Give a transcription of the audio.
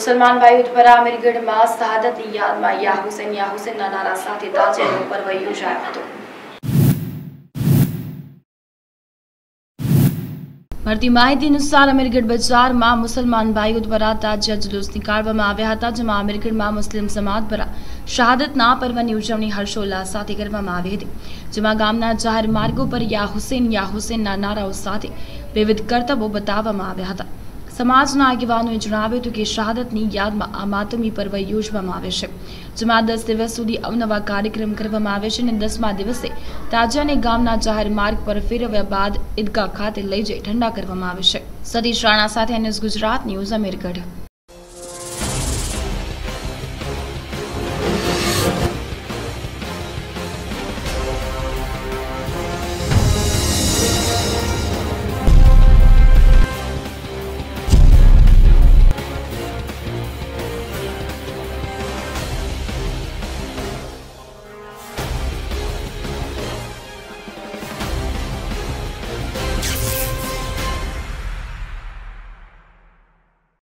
મુસલમાન ભાઈઓ દ્વારા અમીરગઢમાં શહાદતની યાદમાં યા હુસેન, યા હુસેનના નારા સાથે તાજિયાનો પર્વ યોજાયો હતો મળતી માહિતી અનુસાર અમીરગઢ બજારમાં મુસલમાન ભાઈઓ દ્વારા તાજિયા જુલુસ નીકાળવામાં આવ્યા હતા, જેમાં અમીરગઢમાં મુસ્લિમ સમાજ દ્વારા શહાદતના પર્વની ઉજવણી હર્ષોલ્લાસ સાથે કરવામાં આવી હતી, જેમાં ગામના જાહેર માર્ગો પર યા હુસેન, યા હુસેનના નારાઓ સાથે વિવિધ કરતબો બતાવવામાં આવ્યા હતા. સમાજના આગેવાનોએ જણાવ્યું હતું કે શહાદતની યાદમાં આ માતમી પર્વ યોજવામાં આવે છે. જેમાં દસ દિવસ સુધી અવનવા કાર્યક્રમ કરવામાં આવે છે અને દસમા દિવસે તાજાને ગામના જાહેર માર્ગ પર ફેરવ્યા બાદ ઈદગાહ ખાતે લઈ જઈ ઠંડા કરવામાં આવે છે. સતીશ રાણા સાથે ન્યૂઝ ગુજરાત ન્યૂઝ અમીરગઢ.